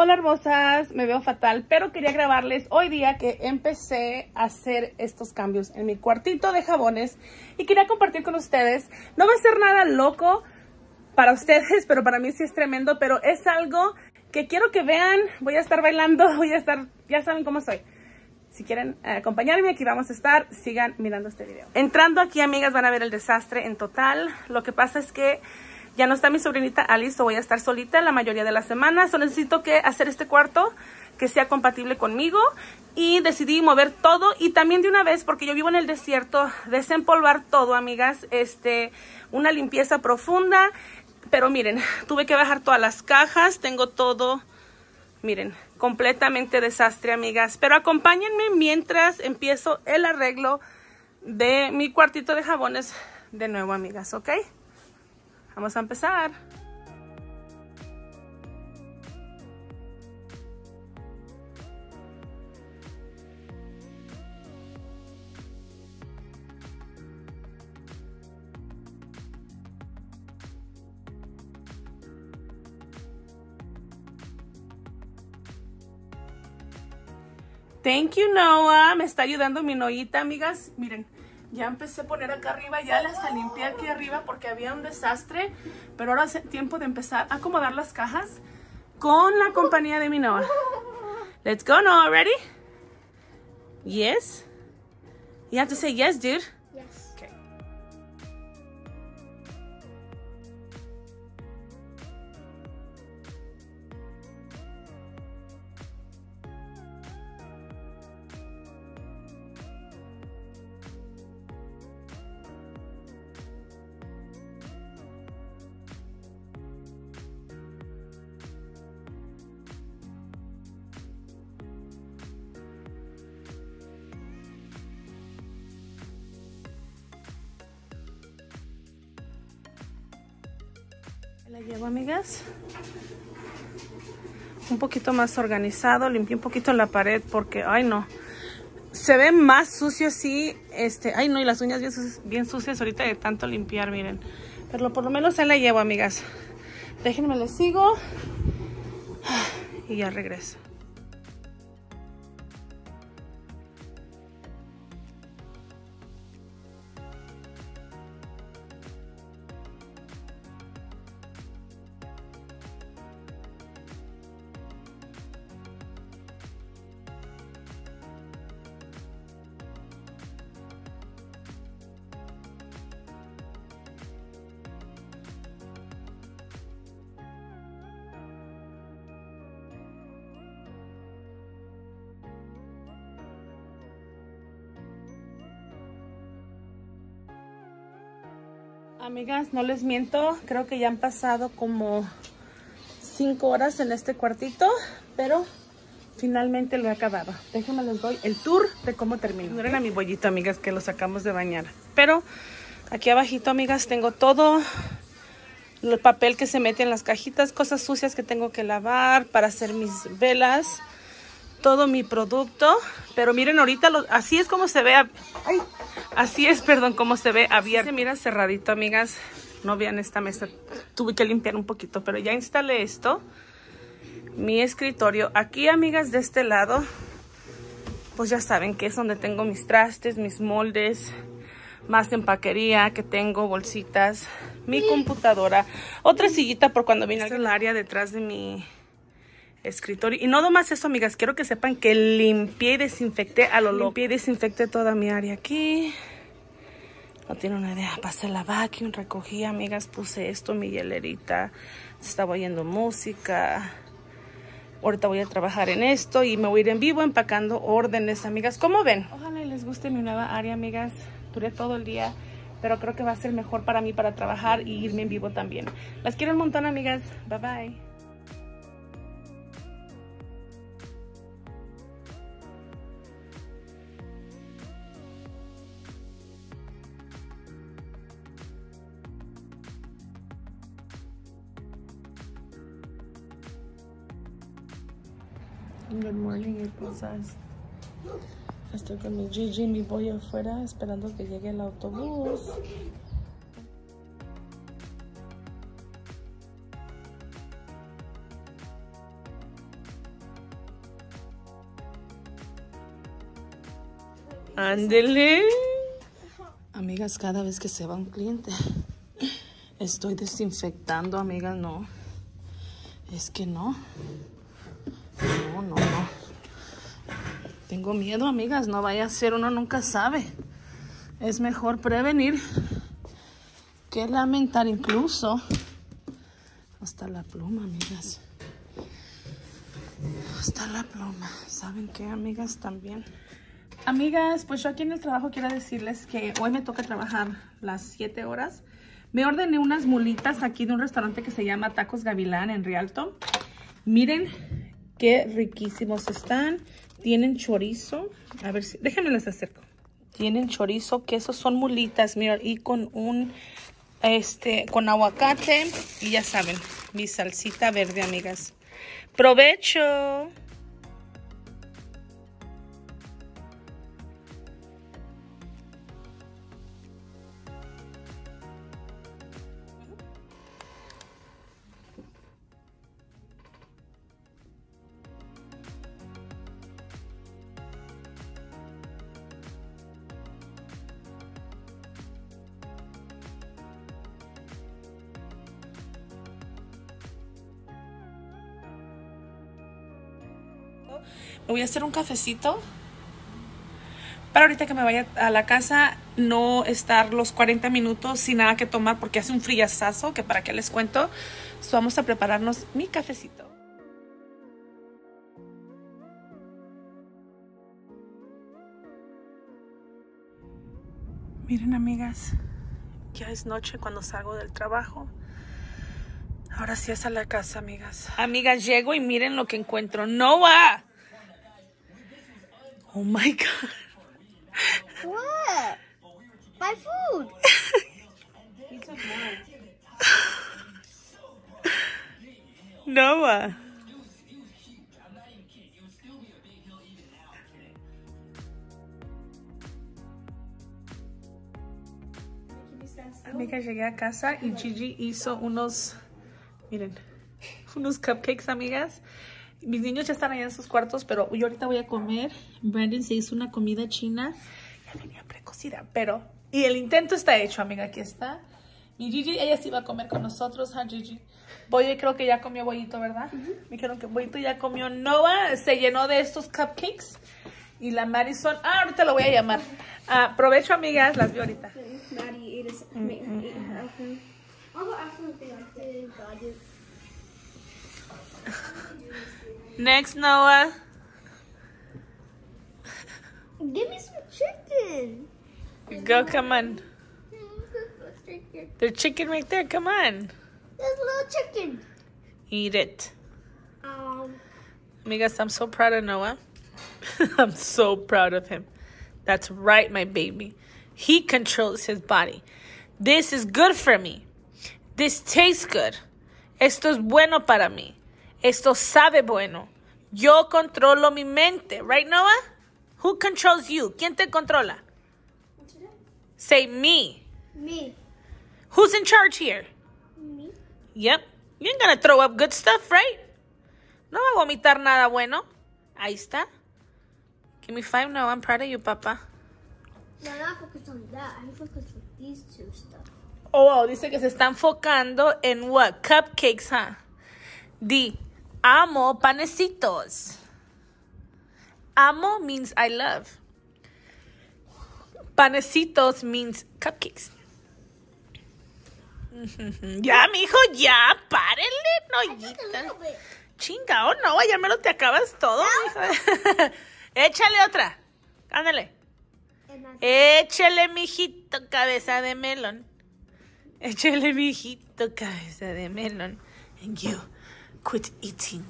Hola hermosas, me veo fatal, pero quería grabarles hoy día que empecé a hacer estos cambios en mi cuartito de jabones y quería compartir con ustedes. No va a ser nada loco para ustedes, pero para mí sí es tremendo, pero es algo que quiero que vean. Voy a estar bailando, voy a estar, ya saben cómo soy. Si quieren eh, acompañarme, aquí vamos a estar. Sigan mirando este video. Entrando aquí, amigas, van a ver el desastre en total. Lo que pasa es que ya no está mi sobrinita Alice, voy a estar solita la mayoría de las semanas. So necesito que hacer este cuarto que sea compatible conmigo. Y decidí mover todo y también de una vez porque yo vivo en el desierto desempolvar todo amigas este una limpieza profunda. Pero miren tuve que bajar todas las cajas tengo todo miren completamente desastre amigas. Pero acompáñenme mientras empiezo el arreglo de mi cuartito de jabones de nuevo amigas ok Vamos a empezar. Thank you, Noah. Me está ayudando mi noita, amigas. Miren, ya empecé a poner acá arriba, ya las limpié aquí arriba porque había un desastre, pero ahora es tiempo de empezar a acomodar las cajas con la compañía de mi Noah. Let's go, Noah. Ready? Yes? You have to say yes, dude. Yes. La llevo, amigas. Un poquito más organizado. Limpié un poquito la pared porque, ay no. Se ve más sucio así. Este, ay no, y las uñas bien sucias, bien sucias ahorita de tanto limpiar, miren. Pero por lo menos ahí la llevo, amigas. Déjenme, les sigo. Y ya regreso. Amigas, no les miento, creo que ya han pasado como 5 horas en este cuartito, pero finalmente lo he acabado. Déjenme les doy el tour de cómo termino. Miren a mi bollito, amigas, que lo sacamos de bañar. Pero aquí abajito, amigas, tengo todo el papel que se mete en las cajitas, cosas sucias que tengo que lavar para hacer mis velas, todo mi producto. Pero miren ahorita, lo, así es como se ve. Ay, Así es, perdón, como se ve abierto. Se mira cerradito, amigas. No vean esta mesa. Tuve que limpiar un poquito, pero ya instalé esto. Mi escritorio. Aquí, amigas, de este lado, pues ya saben que es donde tengo mis trastes, mis moldes, más empaquería que tengo, bolsitas, mi computadora. Otra sillita por cuando viene el área detrás de mi escritorio. Y no nomás eso, amigas, quiero que sepan que limpié y desinfecté a lo loco. Limpié y desinfecté toda mi área aquí. No tiene una idea. Pasé la vacuum, recogí, amigas, puse esto, mi hielerita. Estaba oyendo música. Ahorita voy a trabajar en esto y me voy a ir en vivo empacando órdenes, amigas. ¿Cómo ven? Ojalá les guste mi nueva área, amigas. Duré todo el día, pero creo que va a ser mejor para mí para trabajar y irme en vivo también. Las quiero un montón, amigas. Bye, bye. Good morning, eh, esposas. Estoy con mi Gigi, mi boy afuera, esperando que llegue el autobús. Ándele. Amigas, cada vez que se va un cliente, estoy desinfectando, amigas, no. Es que no. No, no, no. Tengo miedo, amigas, no vaya a ser, uno nunca sabe. Es mejor prevenir que lamentar incluso. Hasta la pluma, amigas. Hasta la pluma. ¿Saben qué, amigas? También. Amigas, pues yo aquí en el trabajo quiero decirles que hoy me toca trabajar las 7 horas. Me ordené unas mulitas aquí de un restaurante que se llama Tacos Gavilán en Rialto. Miren qué riquísimos están. Tienen chorizo. A ver si... Déjenme les acerco. Tienen chorizo, queso, son mulitas, miren, y con un, este, con aguacate. Y ya saben, mi salsita verde, amigas. ¡Provecho! Me voy a hacer un cafecito. Para ahorita que me vaya a la casa, no estar los 40 minutos sin nada que tomar porque hace un friazazo que para qué les cuento. Vamos a prepararnos mi cafecito. Miren amigas, ya es noche cuando salgo del trabajo. Ahora sí es a la casa, amigas. Amigas, llego y miren lo que encuentro. ¡Noah! Oh my God. What? My food. Noah. Amiga, llegué a casa y Gigi hizo unos, miren, unos cupcakes, amigas. Mis niños ya están allá en sus cuartos, pero yo ahorita voy a comer. Brandon se hizo una comida china. Ya venía precocida, pero... Y el intento está hecho, amiga. Aquí está. Y Gigi, ella sí va a comer con nosotros, ¿ah, Gigi? Boye creo que ya comió Bollito, ¿verdad? Me dijeron que Bollito ya comió. Noah se llenó de estos cupcakes. Y la Madison... Ah, ahorita lo voy a llamar. Ah, provecho, amigas. Las vi ahorita. Maddie ate Next, Noah. Give me some chicken. Go, come on. Let's drink here. There's chicken right there. Come on. There's a little chicken. Eat it. Um, Amigas, I'm so proud of Noah. I'm so proud of him. That's right, my baby. He controls his body. This is good for me. This tastes good. Esto es bueno para mí. Esto sabe bueno. Yo controlo mi mente. Right, Noah? Who controls you? ¿Quién te controla? Say me. Me. Who's in charge here? Me. Yep. You ain't gonna throw up good stuff, right? No va a vomitar nada bueno. Ahí está. Give me five. No, I'm proud of you, papa. No, not focus on that. I'm focused on these two stuff. Oh, dice que se está enfocando en what? Cupcakes, huh? Di, amo panecitos. Amo means I love. Panecitos means cupcakes. Ya, mijo, ya, párenle, noyita. Chinga, oh no, ya me lo te acabas todo, mijo. Échale otra. Ándale. Échale, mijito, cabeza de melón. Échale, mijito, cabeza de melón. And you quit eating.